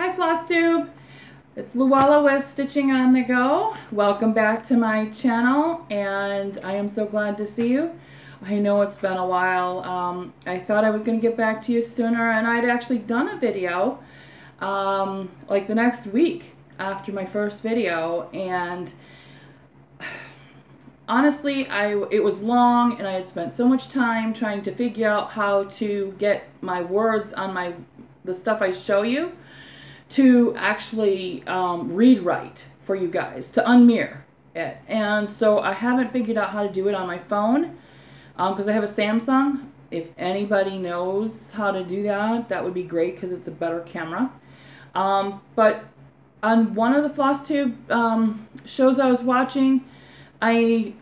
Hi FlossTube! It's Luella with Stitching on the Go. Welcome back to my channel and I am so glad to see you. I know it's been a while. Um, I thought I was going to get back to you sooner and I'd actually done a video um, like the next week after my first video and honestly I it was long and I had spent so much time trying to figure out how to get my words on my the stuff I show you to actually um, read write for you guys, to unmirror it. And so I haven't figured out how to do it on my phone because um, I have a Samsung. If anybody knows how to do that, that would be great because it's a better camera. Um, but on one of the FlossTube um, shows I was watching, I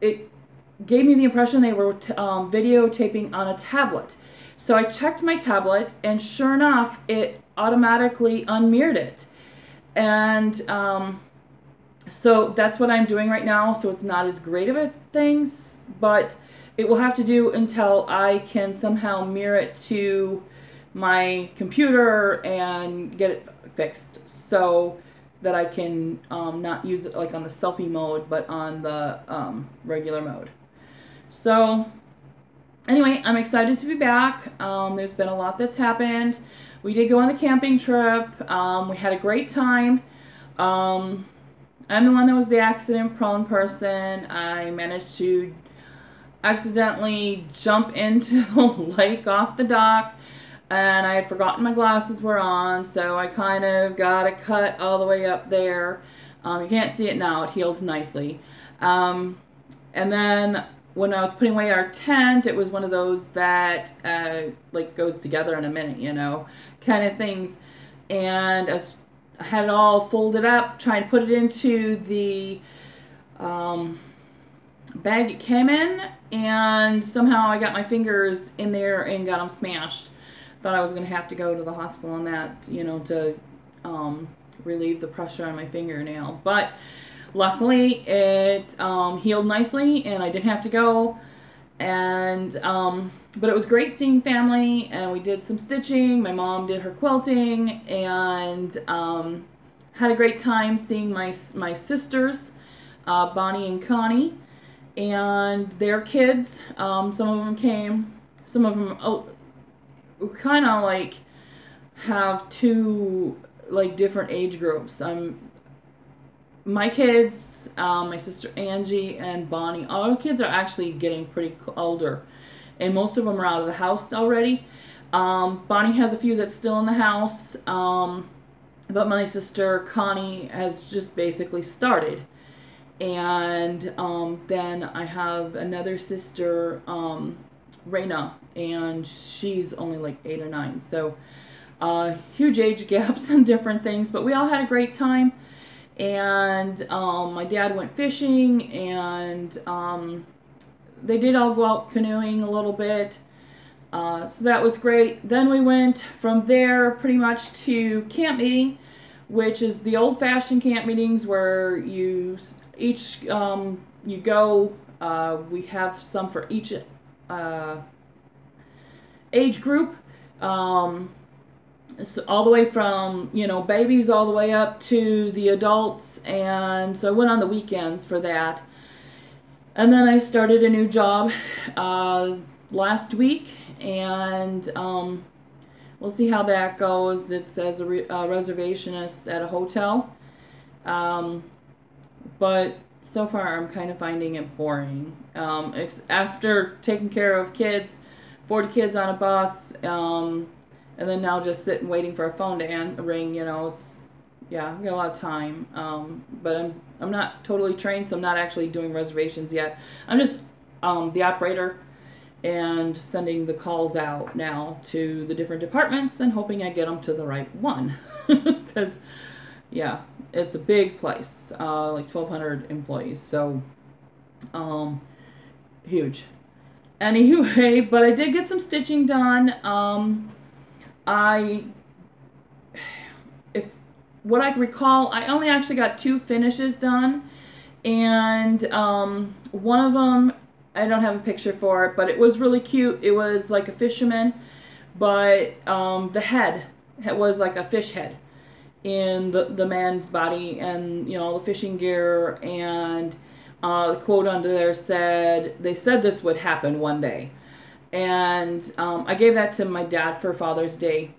it gave me the impression they were um, videotaping on a tablet. So I checked my tablet, and sure enough, it automatically unmirrored it. And um, so that's what I'm doing right now. So it's not as great of a thing, but it will have to do until I can somehow mirror it to my computer and get it fixed so that I can um, not use it like on the selfie mode, but on the um, regular mode. So anyway, I'm excited to be back. Um, there's been a lot that's happened. We did go on the camping trip. Um, we had a great time. Um, I'm the one that was the accident prone person. I managed to accidentally jump into the lake off the dock and I had forgotten my glasses were on, so I kind of got a cut all the way up there. Um, you can't see it now, it healed nicely. Um, and then when I was putting away our tent, it was one of those that uh, like goes together in a minute, you know, kind of things. And as I had it all folded up, trying to put it into the um, bag it came in, and somehow I got my fingers in there and got them smashed. Thought I was going to have to go to the hospital on that, you know, to um, relieve the pressure on my fingernail. But luckily it um, healed nicely and I didn't have to go. And um, but it was great seeing family and we did some stitching. My mom did her quilting and um, had a great time seeing my my sisters, uh, Bonnie and Connie, and their kids. Um, some of them came. Some of them oh, kind of like have two like different age groups. My kids, um, my sister Angie and Bonnie, all the kids are actually getting pretty older, and most of them are out of the house already. Um, Bonnie has a few that's still in the house, um, but my sister Connie has just basically started. And um, then I have another sister, um, Raina, and she's only like eight or nine. So uh, huge age gaps and different things, but we all had a great time and um, my dad went fishing and um, they did all go out canoeing a little bit. Uh, so that was great. Then we went from there pretty much to camp meeting which is the old-fashioned camp meetings where you each um, you go uh, we have some for each uh, age group. Um, so all the way from you know babies all the way up to the adults and so i went on the weekends for that. And then i started a new job uh, last week and um, we'll see how that goes. It's as a, re- a reservationist at a hotel. Um, but so far i'm kind of finding it boring. Um, after taking care of kids 40 kids on a bus um, and then now just sitting waiting for a phone to an- ring. You know, it's yeah, we got a lot of time. Um, but I'm I'm not totally trained, so I'm not actually doing reservations yet. I'm just um, the operator and sending the calls out now to the different departments and hoping I get them to the right one because yeah, it's a big place, uh, like 1,200 employees, so um, huge. Anyway, but I did get some stitching done. Um, I, if what I recall, I only actually got two finishes done, and um, one of them I don't have a picture for it, but it was really cute. It was like a fisherman, but um, the head was like a fish head. in the, the man's body and you know the fishing gear and uh, the quote under there said they said this would happen one day and um, i gave that to my dad for father's day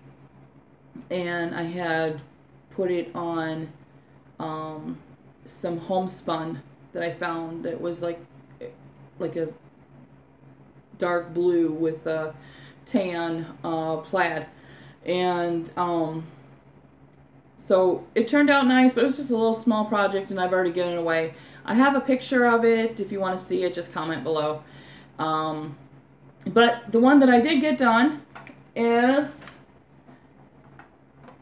and i had put it on um, some homespun that i found that was like like a dark blue with a tan uh, plaid and um, so it turned out nice, but it was just a little small project and I've already given it away. I have a picture of it. If you want to see it, just comment below. Um, but the one that I did get done is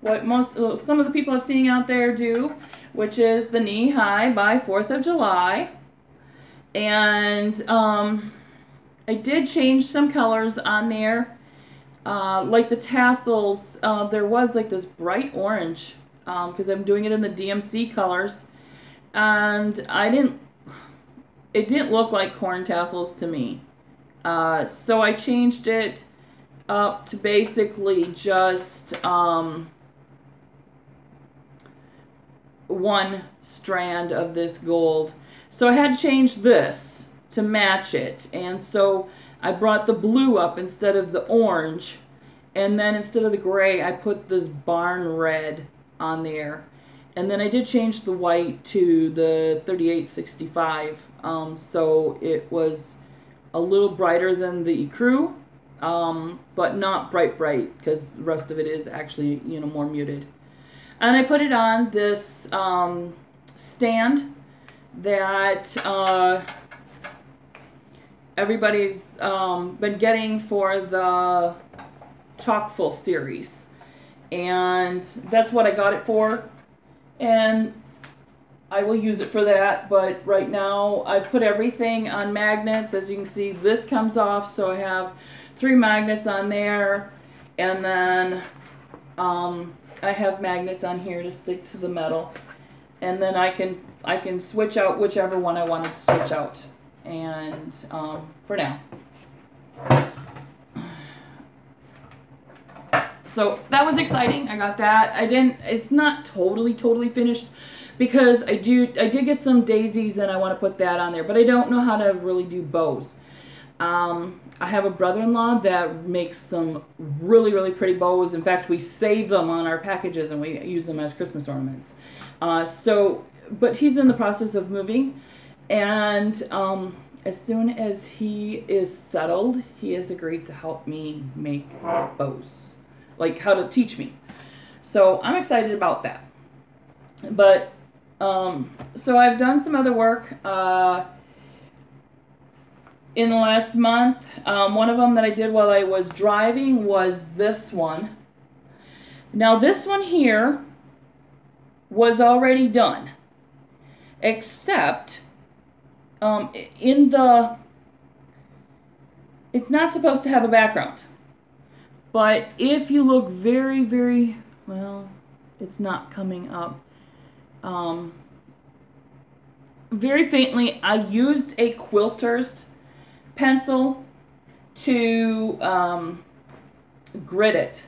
what most some of the people I've seen out there do, which is the knee high by 4th of July. And um, I did change some colors on there. Uh, like the tassels, uh, there was like this bright orange because um, I'm doing it in the DMC colors. And I didn't, it didn't look like corn tassels to me. Uh, so I changed it up to basically just um, one strand of this gold. So I had to change this to match it. And so I brought the blue up instead of the orange. And then instead of the gray, I put this barn red on there. And then I did change the white to the 3865. Um, so it was a little brighter than the Ecru, um, but not bright bright because the rest of it is actually, you know, more muted. And I put it on this um, stand that uh, everybody's um, been getting for the Chockfull series and that's what I got it for. And I will use it for that, but right now I've put everything on magnets. As you can see, this comes off, so I have three magnets on there, and then um, I have magnets on here to stick to the metal. And then I can I can switch out whichever one I want to switch out. And um, for now. So that was exciting. I got that. I didn't. It's not totally totally finished because I do. I did get some daisies and I want to put that on there, but I don't know how to really do bows. Um, I have a brother-in-law that makes some really really pretty bows. In fact, we save them on our packages and we use them as Christmas ornaments. Uh, so, but he's in the process of moving, and um, as soon as he is settled, he has agreed to help me make bows like how to teach me. So I'm excited about that. But um, so I've done some other work uh, in the last month. Um, one of them that I did while I was driving was this one. Now this one here was already done, except um, in the, it's not supposed to have a background. But if you look very, very, well, it's not coming up. Um, very faintly, I used a quilter's pencil to um, grit it.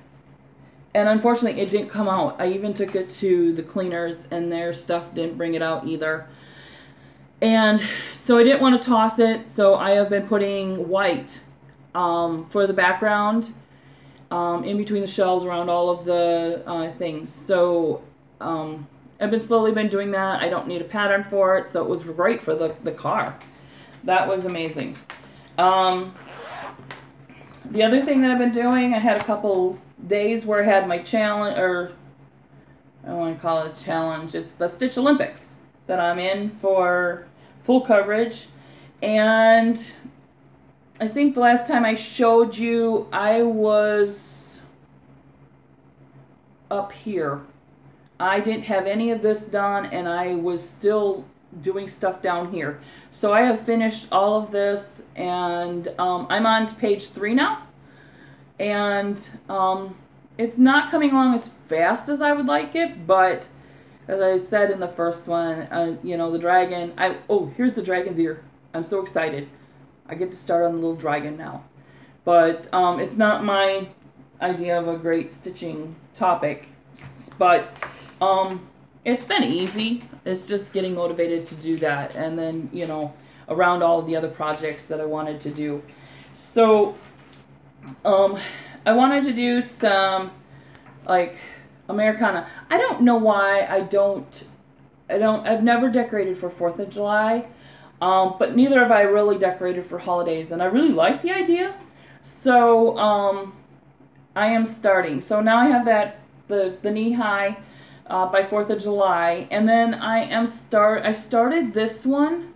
And unfortunately, it didn't come out. I even took it to the cleaners, and their stuff didn't bring it out either. And so I didn't want to toss it, so I have been putting white um, for the background um, in between the shelves around all of the uh, things. So um, I've been slowly been doing that. I don't need a pattern for it, so it was right for the, the car. That was amazing. Um, the other thing that I've been doing, I had a couple days where I had my challenge, or I don't want to call it a challenge, it's the Stitch Olympics that I'm in for full coverage. And I think the last time I showed you, I was up here. I didn't have any of this done, and I was still doing stuff down here. So I have finished all of this, and um, I'm on to page three now. And um, it's not coming along as fast as I would like it, but as I said in the first one, uh, you know, the dragon, I, oh, here's the dragon's ear. I'm so excited. I get to start on the little dragon now. But um, it's not my idea of a great stitching topic. But Um, it's been easy. It's just getting motivated to do that, and then you know around all the other projects that I wanted to do. So, um, I wanted to do some like Americana. I don't know why I don't. I don't. I've never decorated for Fourth of July, um, but neither have I really decorated for holidays, and I really like the idea. So um, I am starting. So now I have that the the knee high uh, by Fourth of July, and then I am start. I started this one.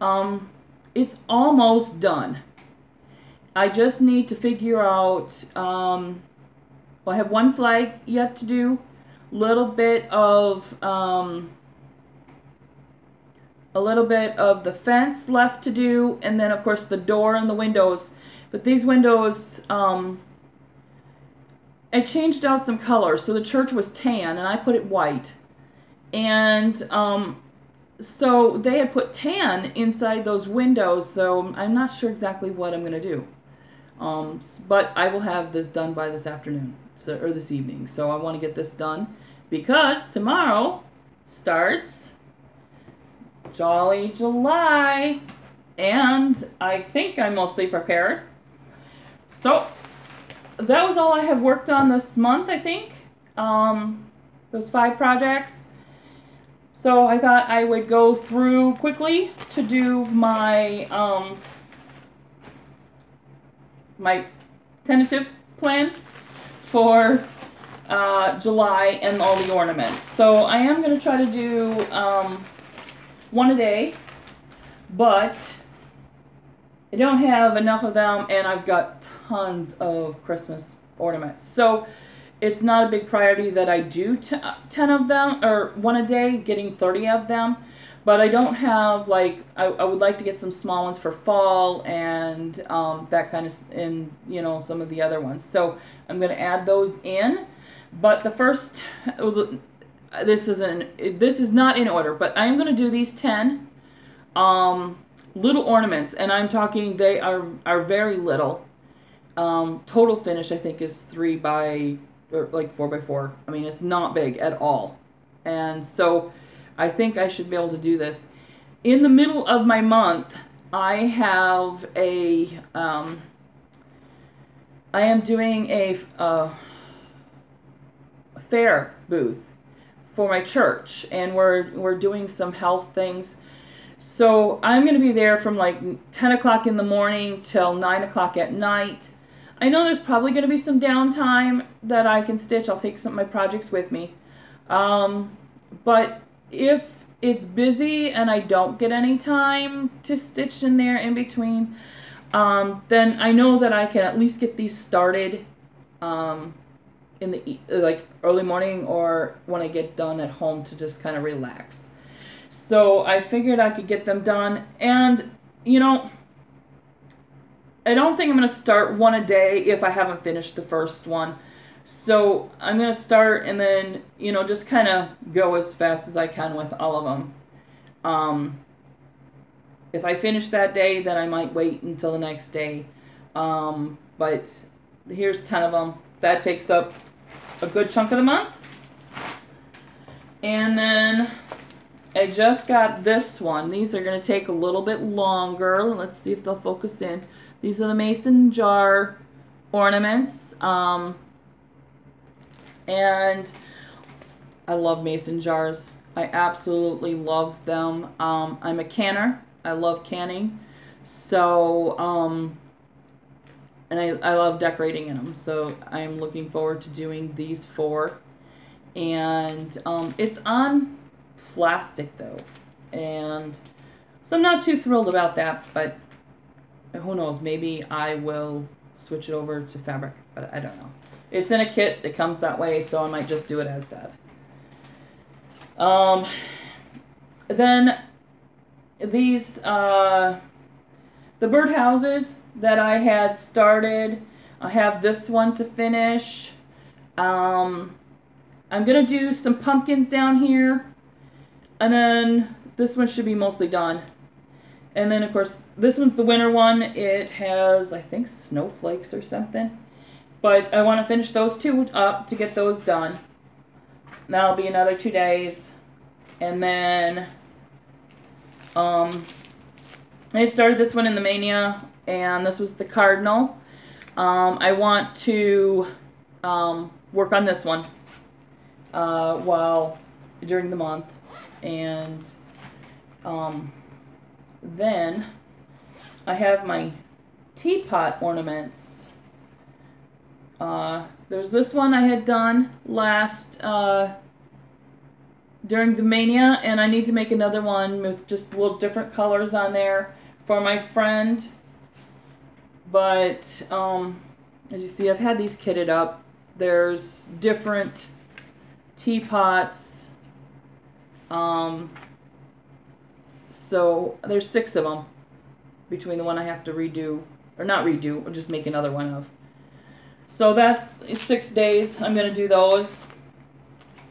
Um, it's almost done. I just need to figure out. Um, well, I have one flag yet to do. Little bit of um, a little bit of the fence left to do, and then of course the door and the windows. But these windows, um, I changed out some colors. So the church was tan, and I put it white. And um, so they had put tan inside those windows, so I'm not sure exactly what I'm going to do. Um, but I will have this done by this afternoon so, or this evening. So I want to get this done because tomorrow starts Jolly July. And I think I'm mostly prepared. So that was all I have worked on this month, I think. Um, those five projects. So I thought I would go through quickly to do my um, my tentative plan for uh, July and all the ornaments. So I am going to try to do um, one a day, but I don't have enough of them, and I've got tons of Christmas ornaments. So it's not a big priority that I do 10 of them, or one a day, getting 30 of them. But I don't have, like, I, I would like to get some small ones for fall and um, that kind of, and, you know, some of the other ones. So I'm going to add those in. But the first, this isn't this is not in order, but I'm going to do these 10 um, little ornaments and I'm talking they are are very little. Um, total finish I think is 3 by or like 4 by 4. I mean, it's not big at all. And so I think I should be able to do this. In the middle of my month, I have a um, I am doing a uh, fair booth for my church, and we're we're doing some health things. So I'm going to be there from like 10 o'clock in the morning till 9 o'clock at night. I know there's probably going to be some downtime that I can stitch. I'll take some of my projects with me. Um, but if it's busy and I don't get any time to stitch in there in between, um, then I know that I can at least get these started. Um, in the like early morning or when I get done at home to just kind of relax. So I figured I could get them done and you know I don't think I'm going to start one a day if I haven't finished the first one. So I'm going to start and then, you know, just kind of go as fast as I can with all of them. Um, if I finish that day, then I might wait until the next day. Um, but here's 10 of them. That takes up a good chunk of the month. And then I just got this one. These are going to take a little bit longer. Let's see if they'll focus in. These are the mason jar ornaments. Um, and I love mason jars. I absolutely love them. Um, I'm a canner. I love canning. So, um, and I, I love decorating in them. So I'm looking forward to doing these four. And um, it's on plastic though. And so I'm not too thrilled about that, but who knows, maybe I will switch it over to fabric, but I don't know. It's in a kit, it comes that way, so I might just do it as that. Um, then these, uh, the birdhouses that I had started. I have this one to finish. Um, I'm to do some pumpkins down here. And then this one should be mostly done. And then, of course, this one's the winter one. It has, I think, snowflakes or something. But I want to finish those two up to get those done. that'll be another two days. And then um, I started this one in the Mania, and this was the Cardinal. Um, I want to um, work on this one uh, while during the month, and um, then I have my teapot ornaments. Uh, there's this one I had done last uh, during the Mania, and I need to make another one with just little different colors on there for my friend. But um, as you see, I've had these kitted up. There's different teapots. Um, so there's six of them between the one I have to redo, or not redo, or just make another one of. So that's six days. I'm going to do those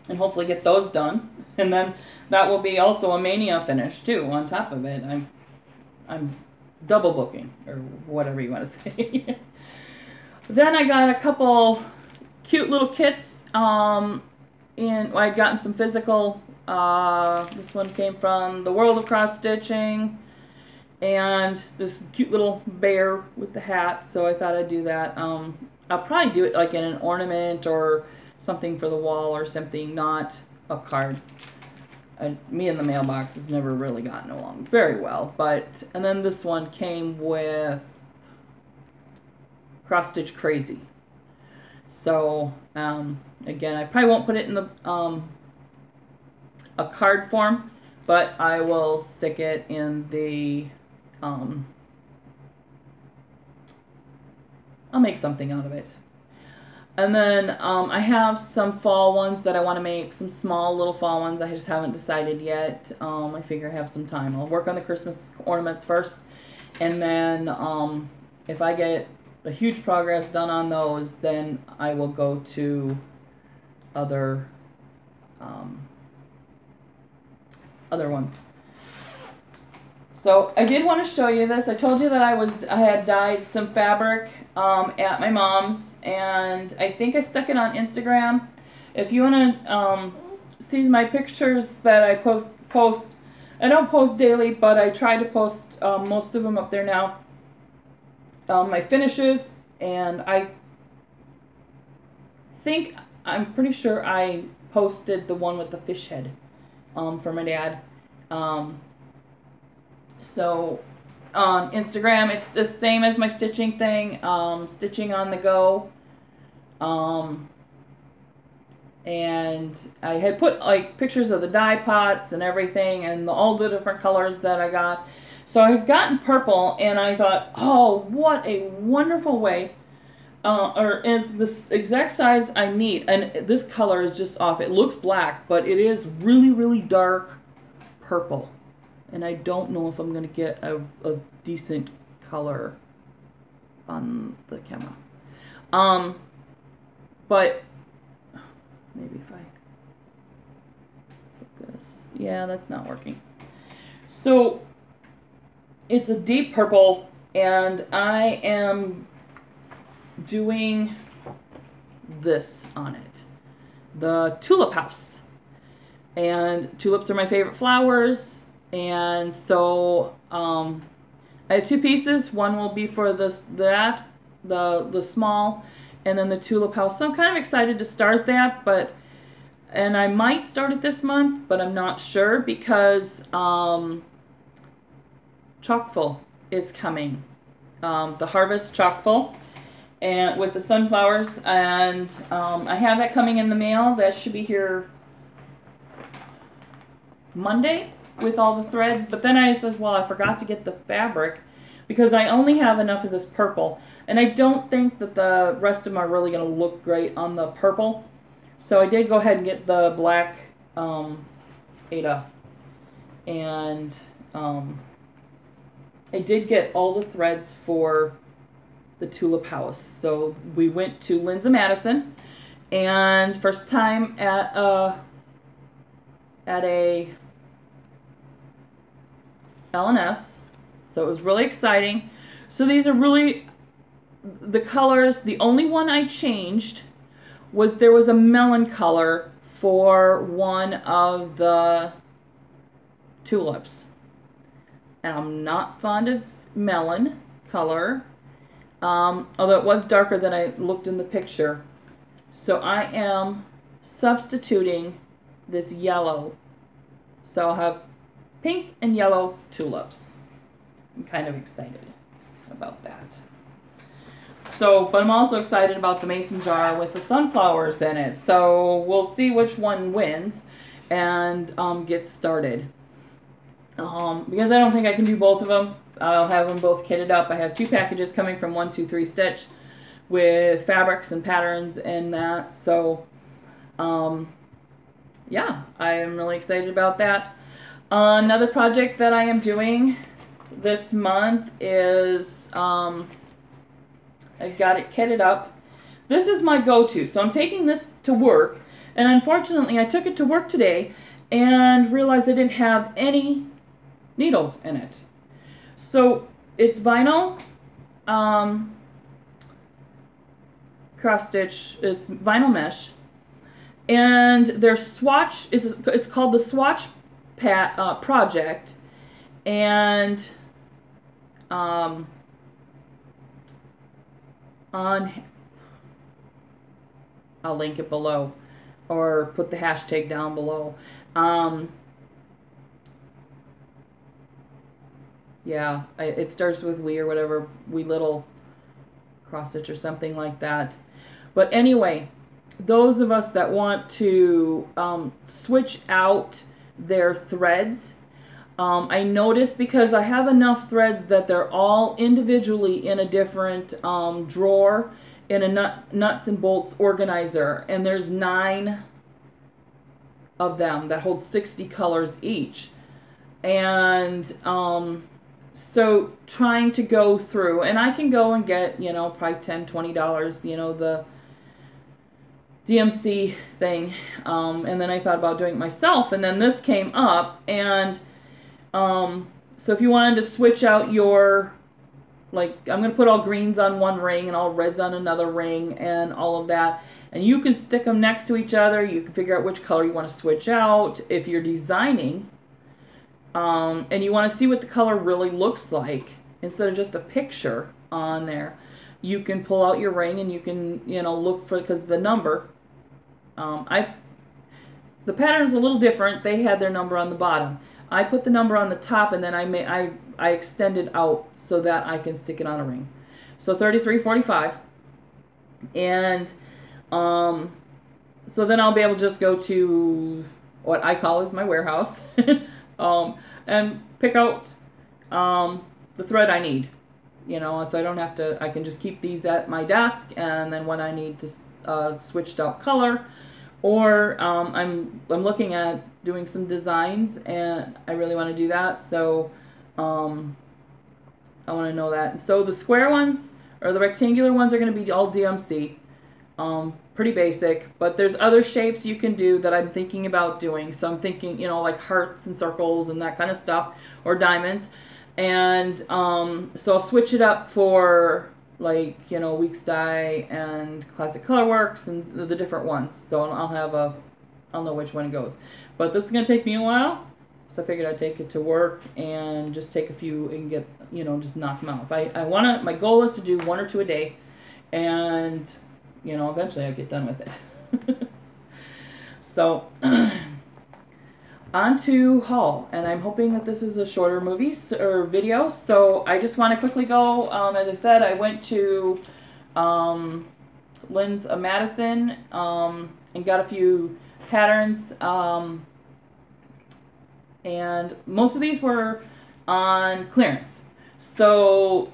and hopefully get those done. And then that will be also a mania finish too on top of it. I'm I'm double booking or whatever you want to say. then I got a couple cute little kits. Um, and I'd gotten some physical. Uh, this one came from the World of Cross Stitching. And this cute little bear with the hat. So I thought I'd do that. Um, I'll probably do it like in an ornament or something for the wall or something, not a card. And me and the mailbox has never really gotten along very well. But and then this one came with cross stitch crazy. So um, again, I probably won't put it in the um, a card form, but I will stick it in the. Um, I'll make something out of it. And then um, I have some fall ones that I want to make, some small little fall ones. I just haven't decided yet. Um, I figure I have some time. I'll work on the Christmas ornaments first. And then um, if I get a huge progress done on those, then I will go to other um, other ones. So I did want to show you this. I told you that I was I had dyed some fabric um, at my mom's, and I think I stuck it on Instagram. If you want to um, see my pictures that I po post, I don't post daily, but I try to post um, most of them up there now. Um, my finishes, and I think I'm pretty sure I posted the one with the fish head um, for my dad. Um, so on Instagram, it's the same as my stitching thing, um, stitching on the go. Um, and I had put like pictures of the dye pots and everything and the, all the different colors that I got. So I had gotten purple and I thought, oh, what a wonderful way. Uh, or is this exact size I need. And this color is just off. It looks black, but it is really, really dark purple and I don't know if I'm going to get a, a decent color on the camera. Um, but maybe if I focus, yeah, that's not working. So it's a deep purple, and I am doing this on it, the tulip house. And tulips are my favorite flowers and so um, I have two pieces. One will be for this that the the small, and then the tulip house. So I'm kind of excited to start that, but and I might start it this month, but I'm not sure because um, Chockfull is coming. Um, the Harvest Chockfull and with the sunflowers and um, I have that coming in the mail. That should be here Monday with all the threads. But then I says, well, I forgot to get the fabric because I only have enough of this purple. And I don't think that the rest of them are really going to look great on the purple. So I did go ahead and get the black um, Aida. And um, I did get all the threads for the Tulip House. So we went to Lynn's of Madison. And first time at, uh, at a LNS. So it was really exciting. So these are really the colors. The only one I changed was there was a melon color for one of the tulips. And I'm not fond of melon color, um, although it was darker than I looked in the picture. So I am substituting this yellow. So I'll have pink and yellow tulips. I'm kind of excited about that. So, but I'm also excited about the mason jar with the sunflowers in it. So we'll see which one wins and um, get started. Um, because I don't think I can do both of them. I'll have them both kitted up. I have two packages coming from 123 Stitch with fabrics and patterns and that. So, um, yeah, I am really excited about that. Uh, another project that I am doing this month is um, I've got it kitted up. This is my go-to. So I'm taking this to work. And unfortunately, I took it to work today and realized I didn't have any needles in it. So it's vinyl um, cross stitch. It's vinyl mesh, and their swatch is it's called the Swatch Pat uh, Project, and um, on I'll link it below or put the hashtag down below. Um, yeah, I, it starts with we or whatever, we little cross stitch or something like that. But anyway, those of us that want to um, switch out their threads, um, I noticed because I have enough threads that they're all individually in a different um, drawer in a nut, nuts and bolts organizer. And there's nine of them that hold 60 colors each. And um, so trying to go through and i can go and get you know probably 10 20 dollars you know the dmc thing um, and then i thought about doing it myself and then this came up and um, so if you wanted to switch out your like i'm going to put all greens on one ring and all reds on another ring and all of that and you can stick them next to each other you can figure out which color you want to switch out. If you're designing um, and you want to see what the color really looks like. Instead of just a picture on there you can pull out your ring and you can you know look for because the number um, I the pattern is a little different. They had their number on the bottom. I put the number on the top and then I may I I extend it out so that I can stick it on a ring. So 3345 and um, so then I'll be able to just go to what I call is my warehouse um, and pick out um, the thread I need. You know, so I don't have to, I can just keep these at my desk and then when I need to uh, out color or um, I'm, I'm looking at doing some designs and I really want to do that. So um, I want to know that. So the square ones or the rectangular ones are going to be all DMC. Um, pretty basic, but there's other shapes you can do that I'm thinking about doing. So I'm thinking, you know, like hearts and circles and that kind of stuff, or diamonds. And um, so I'll switch it up for like, you know, Weeks Dye and Classic Colorworks and the, different ones. So I'll have a, I'll know which one goes. But this is going to take me a while. So I figured I'd take it to work and just take a few and get, you know, just knock them out. If I, I want to, my goal is to do one or two a day. And you know, eventually I get done with it. so, on to haul, and I'm hoping that this is a shorter movie or video. So I just want to quickly go. Um, as I said, I went to um, Lynn's of Madison um, and got a few patterns. Um, and most of these were on clearance. So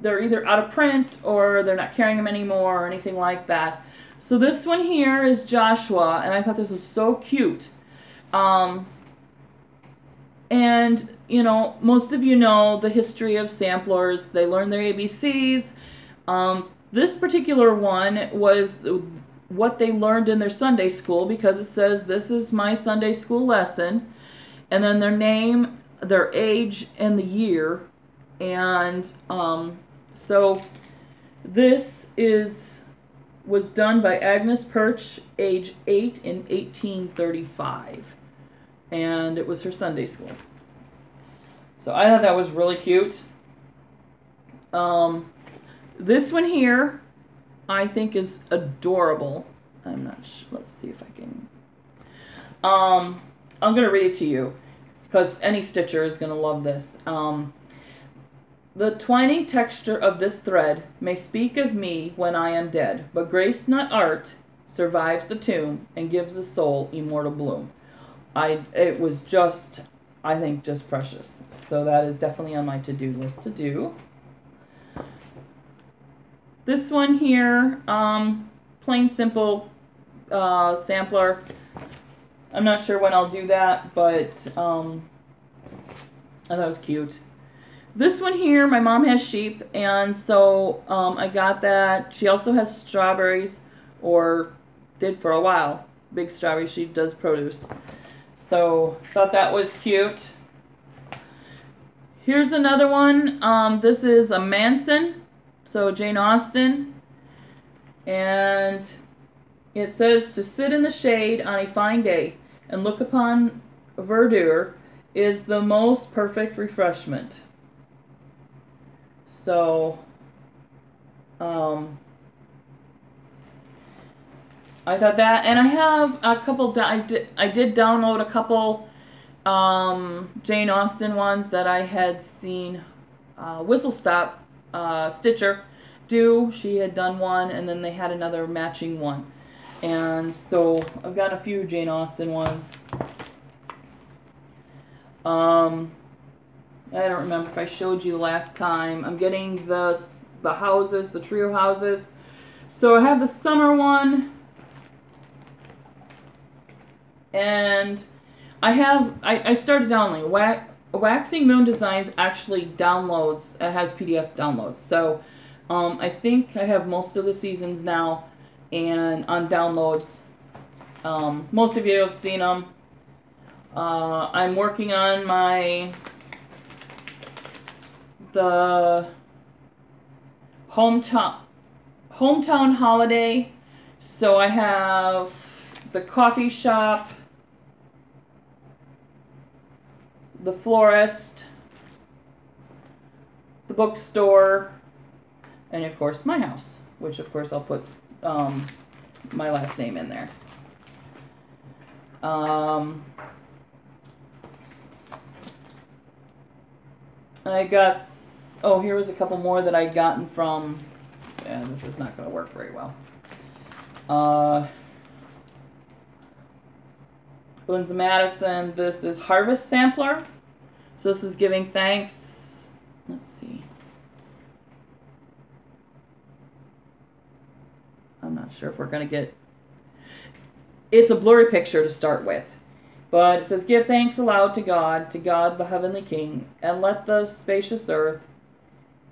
they're either out of print or they're not carrying them anymore or anything like that. So this one here is Joshua, and I thought this was so cute. Um, and, you know, most of you know the history of samplers. They learn their ABCs. Um, this particular one was what they learned in their Sunday school because it says, This is my Sunday school lesson. And then their name, their age, and the year. And um, so this is was done by Agnes Perch, age 8 in 1835. And it was her Sunday school. So I thought that was really cute. Um, this one here, I think is adorable. I'm not sure. Let's see if I can. Um, I'm going to read it to you because any stitcher is going to love this. Um, the twining texture of this thread may speak of me when I am dead, but grace, not art, survives the tomb and gives the soul immortal bloom. I it was just I think just precious. So that is definitely on my to-do list to do. This one here, um, plain simple uh, sampler. I'm not sure when I'll do that, but um, I thought it was cute. This one here, my mom has sheep, and so um, I got that. She also has strawberries, or did for a while. Big strawberries. She does produce. So thought that was cute. Here's another one. Um, this is a Manson, so Jane Austen, and it says to sit in the shade on a fine day and look upon verdure is the most perfect refreshment. So, um, I thought that, and I have a couple. I did. I did download a couple um, Jane Austen ones that I had seen. Uh, Whistle Stop uh, Stitcher do. She had done one, and then they had another matching one. And so I've got a few Jane Austen ones. Um, I don't remember if I showed you last time. I'm getting the the houses, the trio houses. So I have the summer one. And I have I, I started downloading Wax, Waxing Moon Designs actually downloads it has PDF downloads. So um, I think I have most of the seasons now and on downloads. Um, most of you have seen them. Uh, I'm working on my the hometown hometown holiday. So I have the coffee shop, the florist, the bookstore, and of course my house, which of course I'll put um, my last name in there. Um, I got, oh, here was a couple more that I'd gotten from, yeah, this is not going to work very well. Uh, Lynn's of Madison, this is Harvest Sampler. So this is giving thanks. Let's see. I'm not sure if we're going to get... It's a blurry picture to start with. But it says, Give thanks aloud to God, to God the heavenly King, and let the spacious earth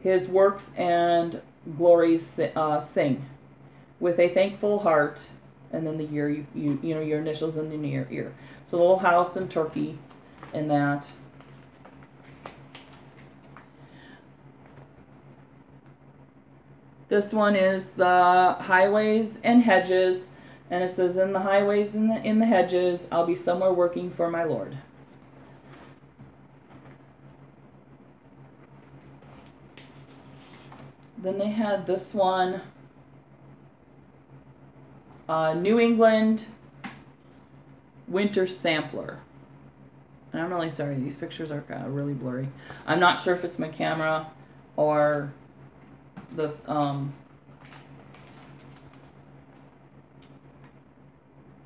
his works and glories uh, sing with a thankful heart. And then the year, you, you, you know, your initials in the year. ear. So the little house and turkey and that. This one is the highways and hedges and it says, In the highways and in, in the hedges, I'll be somewhere working for my Lord. Then they had this one uh, New England Winter Sampler. And I'm really sorry, these pictures are of really blurry. I'm not sure if it's my camera or the um,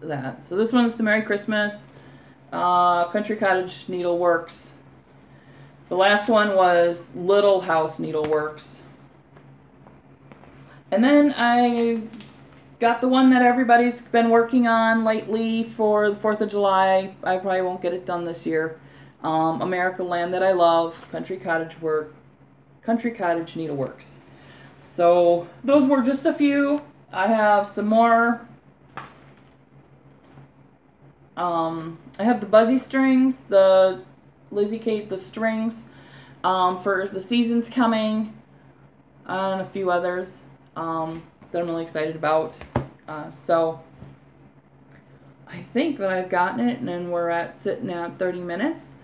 that. So this one's the Merry Christmas uh, Country Cottage Needleworks. The last one was Little House Needleworks. And then I got the one that everybody's been working on lately for the 4th of July. I probably won't get it done this year. Um, America Land That I Love, Country Cottage Work, Country Cottage Needleworks. So those were just a few. I have some more um, I have the Buzzy strings, the Lizzie Kate, the strings um, for the seasons coming, and a few others. Um, that I'm really excited about. Uh, so I think that I've gotten it, and then we're at sitting at 30 minutes.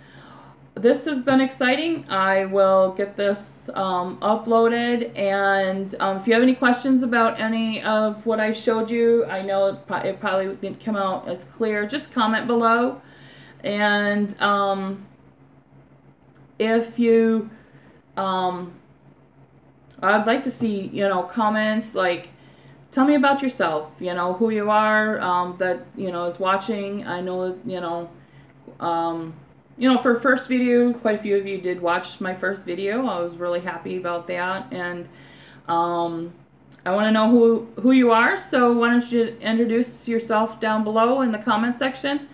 This has been exciting. I will get this um, uploaded, and um, if you have any questions about any of what I showed you, I know it, pro- it probably didn't come out as clear. Just comment below, and um, if you, um, I'd like to see you know comments like tell me about yourself you know who you are um, that you know is watching i know you know um, you know for first video quite a few of you did watch my first video i was really happy about that and um, i want to know who who you are so why don't you introduce yourself down below in the comment section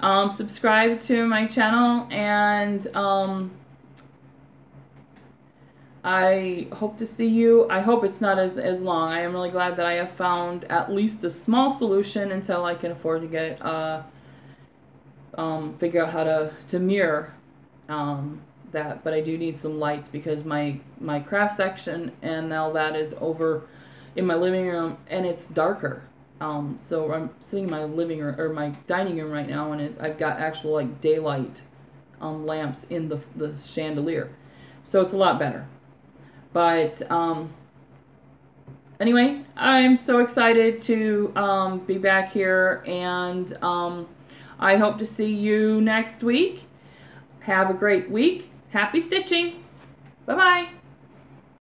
um, subscribe to my channel and um, I hope to see you. I hope it's not as, as long. I am really glad that I have found at least a small solution until I can afford to get, uh, um, figure out how to, to mirror um, that. But I do need some lights because my, my craft section and all that is over in my living room and it's darker. Um, so I'm sitting in my living room or my dining room right now and it, I've got actual like daylight um, lamps in the, the chandelier. So it's a lot better. But um, anyway, I'm so excited to um, be back here, and um, I hope to see you next week. Have a great week. Happy stitching. Bye bye.